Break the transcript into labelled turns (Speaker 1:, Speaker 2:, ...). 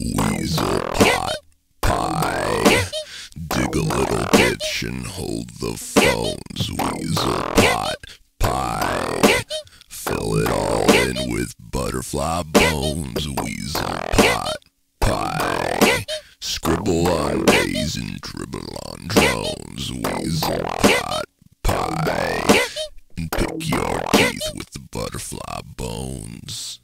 Speaker 1: Weasel pot pie. Dig a little ditch and hold the phones. Weasel pot pie. Fill it all in with butterfly bones. Weasel pot treble on raising dribble on drones weasel pot pie and pick your teeth with the butterfly bones.